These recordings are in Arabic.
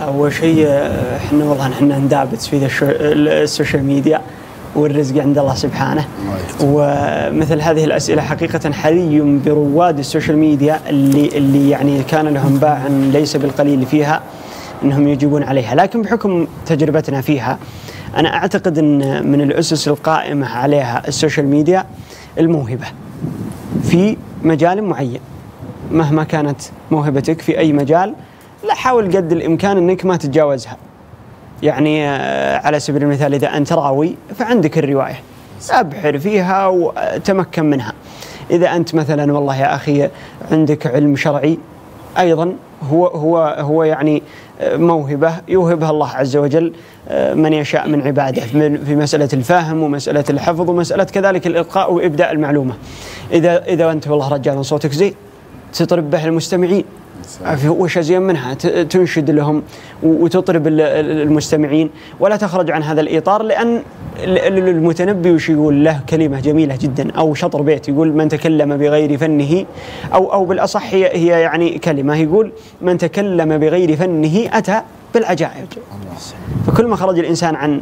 أول شيء آه، إحنا والله إحنا ندابت في ال social media والرزق عند الله سبحانه. ومثل هذه الأسئلة حقيقة حري برواد ال social media اللي اللي يعني كان لهم باع ليس بالقليل فيها إنهم يجيبون عليها. لكن بحكم تجربتنا فيها أنا أعتقد إن من الأسس القائمة عليها ال social media الموهبة في مجال معين. مهما كانت موهبتك في أي مجال لا حاول قد الإمكان إنك ما تتجاوزها. يعني آه، على سبيل المثال إذا أنت راوي فعندك الرواية. أبحر فيها وتمكن منها. إذا أنت مثلا والله يا أخي عندك علم شرعي أيضا هو هو هو يعني آه، موهبة يوهبها الله عز وجل آه، من يشاء من عباده في مسألة الفهم ومسألة الحفظ ومسألة كذلك الإلقاء وإبداء المعلومة. إذا إذا أنت والله رجال صوتك زين تطرب به المستمعين. وش ازين منها؟ تنشد لهم وتطرب ال- ال- المستمعين. ولا تخرج عن هذا الإطار لأن ال- ال- المتنبي وش يقول؟ له كلمة جميلة جدا. أو شطر بيت يقول من تكلم بغير فنه. أو أو بالأصح هي هي يعني كلمة يقول من تكلم بغير فنه أتى بالعجائب. فكل ما خرج الإنسان عن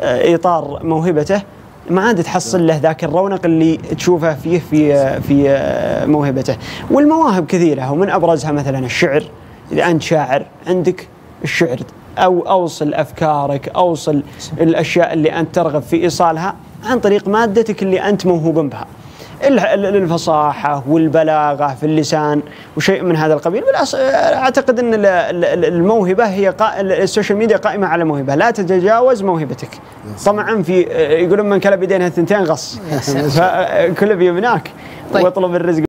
آه، إطار موهبته ما عاد تحصل له ذاك الرونق اللي تشوفه فيه في في موهبته. والمواهب كثيرة ومن أبرزها مثلا الشعر. إذا أنت شاعر عندك الشعر. أو أوصل أفكارك أوصل الأشياء اللي أنت ترغب في إيصالها عن طريق مادتك اللي أنت موهوب بها. الفصاحة والبلاغة في اللسان وشيء من هذا القبيل. بالأص... أعتقد أن ال- ال- الموهبة هي قا... ال social media قائمة على موهبة. لا تتجاوز موهبتك. طمعا في يقولون من كلب يدينها الثنتين غص. فكل بيمناك. طيب. واطلب الرزق